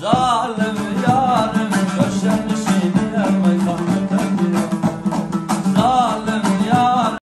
Zalim